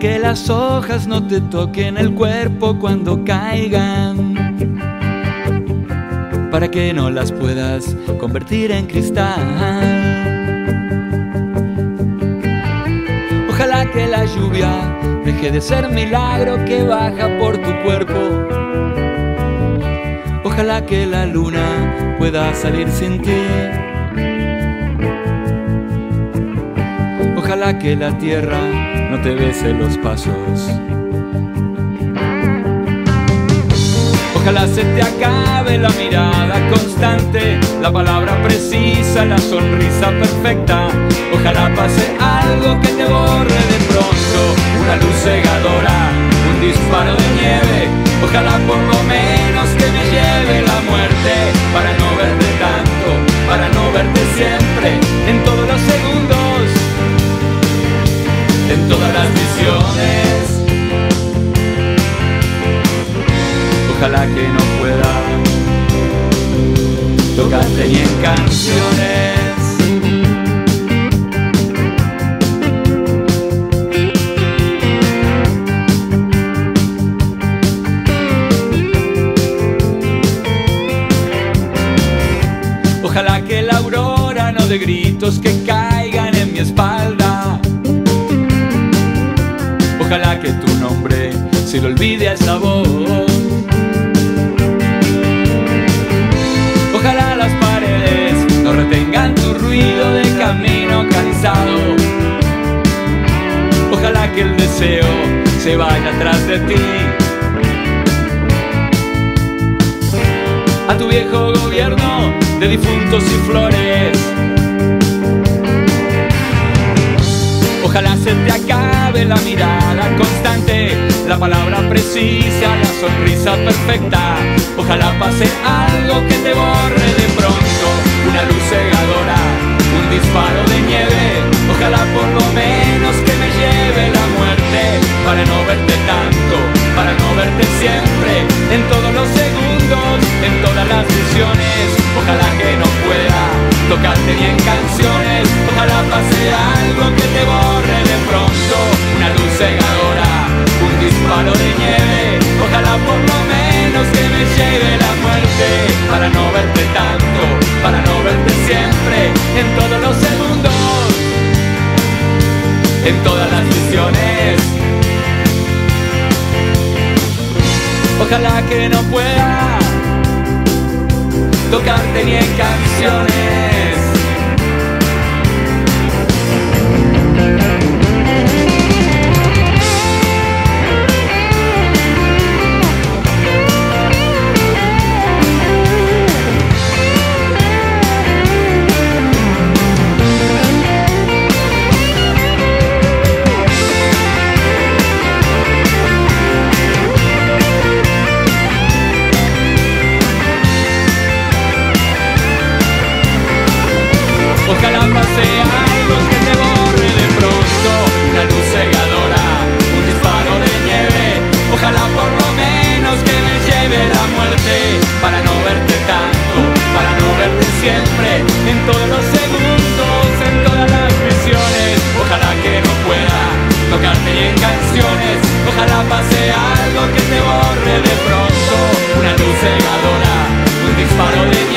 Que las hojas no te toquen el cuerpo cuando caigan. Para que no las puedas convertir en cristal. Ojalá que la lluvia deje de ser milagro que baja por tu cuerpo. Ojalá que la luna pueda salir sin ti. Ojalá que la tierra no te bese los pasos. Ojalá se te acabe la mirada constante, la palabra precisa, la sonrisa perfecta. Ojalá pase algo que te borre de pronto, una luz cegadora, un disparo de nieve. Ojalá por lo menos que me lleve la muerte para no verte tanto, para no verte siempre, todas las visiones. Ojalá que no pueda tocarte ni canciones. Ojalá que la aurora no de gritos que caigan en mi espalda. Ojalá que tu nombre se le olvide esa voz. Ojalá las paredes no retengan tu ruido de camino cansado. Ojalá que el deseo se vaya atrás de ti. A tu viejo gobierno de difuntos y flores. Ojalá se te acabe la mirada constante, la palabra precisa, la sonrisa perfecta. Ojalá pase algo que te borre de pronto, una luz cegadora, un disparo de nieve. Ojalá por lo menos que me lleve la muerte para no verte tanto, para no verte siempre, en todos los segundos, en todas las visiones. Ojalá que no pueda tocarte en todas las visiones. Ojalá que no pueda tocarte ni en canciones. Para no verte tanto, para no verte siempre, en todos los segundos, en todas las visiones. Ojalá que no pueda tocarte en canciones. Ojalá pase algo que te borre de pronto, una luz cegadora, un disparo de por